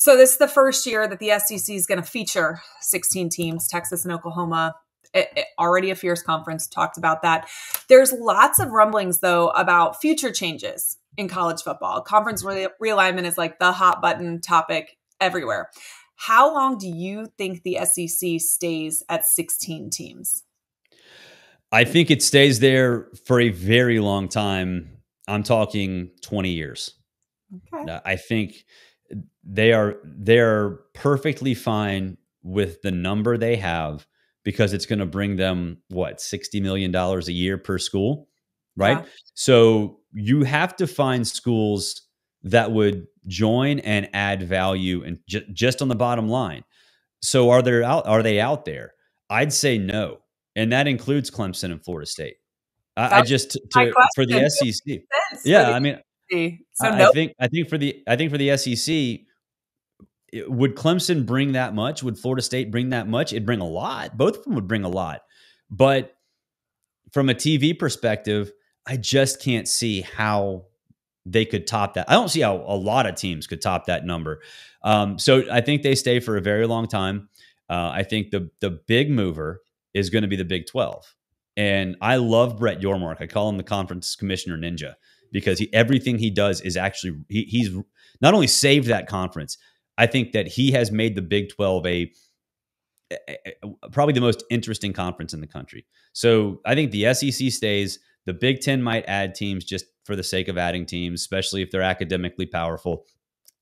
So this is the first year that the SEC is going to feature 16 teams, Texas and Oklahoma. It, it, already a fierce conference talked about that. There's lots of rumblings though about future changes in college football. Conference re- realignment is like the hot button topic everywhere. How long do you think the SEC stays at 16 teams? I think it stays there for a very long time. I'm talking 20 years. Okay. Uh, I think they are they're perfectly fine with the number they have because it's going to bring them what 60 million dollars a year per school, right? Yeah. So you have to find schools that would join and add value and ju- just on the bottom line. So are there out are they out there? I'd say no and that includes Clemson and Florida State. I, I just to, for the SEC. Yeah, I mean, so I, nope. I think I think for the I think for the SEC, would Clemson bring that much? Would Florida State bring that much? It'd bring a lot. Both of them would bring a lot. But from a TV perspective, I just can't see how they could top that. I don't see how a lot of teams could top that number. Um, so I think they stay for a very long time. Uh, I think the the big mover is going to be the Big 12. And I love Brett Yormark. I call him the conference commissioner ninja because he, everything he does is actually, he, he's not only saved that conference, I think that he has made the Big 12 a, a, a probably the most interesting conference in the country. So I think the SEC stays. The Big 10 might add teams just for the sake of adding teams, especially if they're academically powerful.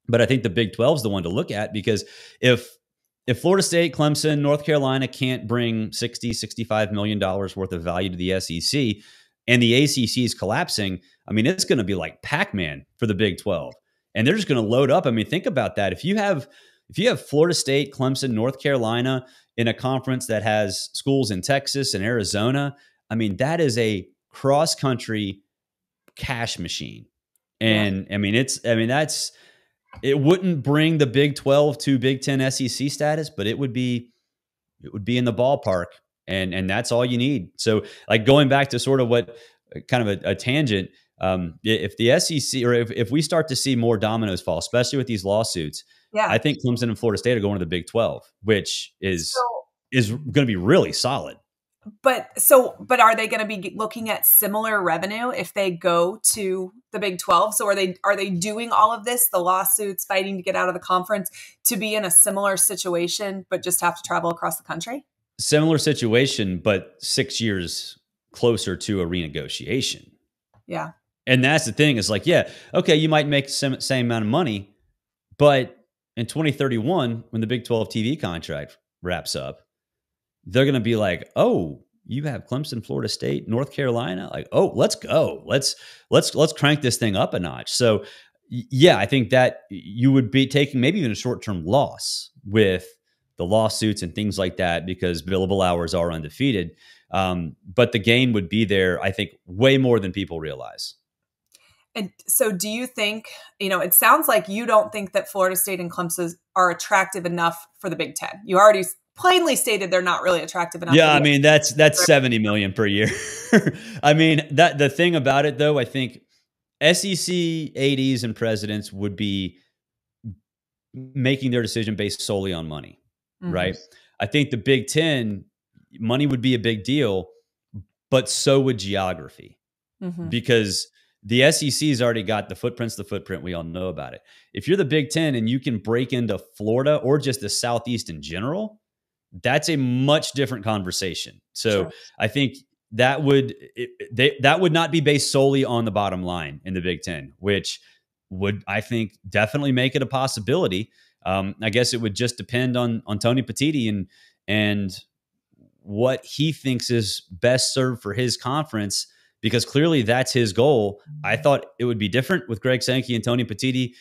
But I think the Big 12 is the one to look at because if if Florida State, Clemson, North Carolina can't bring 60, 65 million dollars worth of value to the SEC and the ACC is collapsing, I mean, it's going to be like Pac-Man for the Big 12. And they're just going to load up. I mean, think about that. If you have if you have Florida State, Clemson, North Carolina in a conference that has schools in Texas and Arizona, I mean, that is a cross-country cash machine. And yeah. I mean, it's I mean, that's it wouldn't bring the Big 12 to Big 10 SEC status, but it would be it would be in the ballpark and and that's all you need. So like going back to sort of what kind of a, a tangent um, if the SEC or if, if we start to see more dominoes fall, especially with these lawsuits, yeah. I think Clemson and Florida State are going to the Big 12, which is so, is going to be really solid but so but are they going to be looking at similar revenue if they go to the big 12 so are they are they doing all of this the lawsuits fighting to get out of the conference to be in a similar situation but just have to travel across the country similar situation but six years closer to a renegotiation yeah and that's the thing is like yeah okay you might make the same amount of money but in 2031 when the big 12 tv contract wraps up they're going to be like, "Oh, you have Clemson, Florida State, North Carolina. Like, oh, let's go. Let's let's let's crank this thing up a notch." So, yeah, I think that you would be taking maybe even a short term loss with the lawsuits and things like that because billable hours are undefeated. Um, but the gain would be there, I think, way more than people realize. And so, do you think, you know, it sounds like you don't think that Florida State and Clemson are attractive enough for the Big Ten. You already plainly stated they're not really attractive enough. Yeah, I mean that's that's 70 million per year. I mean, that the thing about it though, I think SEC ADs and presidents would be making their decision based solely on money, mm-hmm. right? I think the Big 10 money would be a big deal, but so would geography. Mm-hmm. Because the SEC's already got the footprints, the footprint. We all know about it. If you're the Big Ten and you can break into Florida or just the Southeast in general, that's a much different conversation. So sure. I think that would it, they, that would not be based solely on the bottom line in the Big Ten, which would I think definitely make it a possibility. Um, I guess it would just depend on on Tony Petitti and and what he thinks is best served for his conference because clearly that's his goal. I thought it would be different with Greg Sankey and Tony Petitti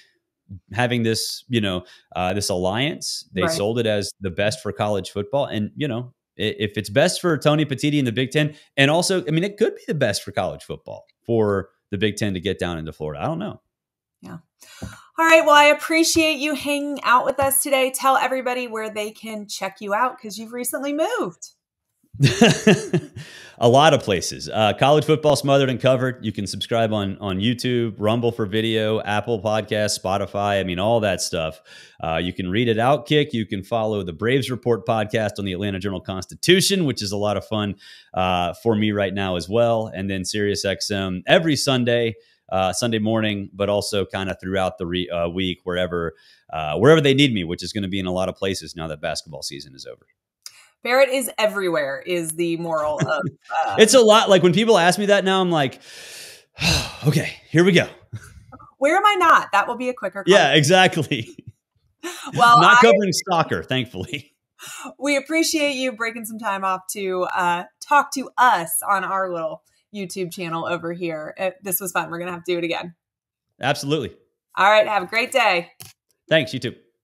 having this, you know, uh, this alliance. They right. sold it as the best for college football, and you know, if it's best for Tony Petitti in the Big Ten, and also, I mean, it could be the best for college football for the Big Ten to get down into Florida. I don't know. Yeah. All right. Well, I appreciate you hanging out with us today. Tell everybody where they can check you out because you've recently moved. a lot of places. Uh, college football smothered and covered. You can subscribe on on YouTube, Rumble for video, Apple Podcast, Spotify. I mean, all that stuff. Uh, you can read it Outkick. You can follow the Braves Report podcast on the Atlanta Journal Constitution, which is a lot of fun uh, for me right now as well. And then SiriusXM every Sunday. Uh, Sunday morning, but also kind of throughout the re- uh, week, wherever uh, wherever they need me, which is going to be in a lot of places now that basketball season is over. Barrett is everywhere is the moral of uh, It's a lot like when people ask me that now I'm like okay, here we go. Where am I not? That will be a quicker Yeah, exactly. well, not covering I, soccer, thankfully. We appreciate you breaking some time off to uh, talk to us on our little YouTube channel over here. It, this was fun. We're going to have to do it again. Absolutely. All right. Have a great day. Thanks. You too.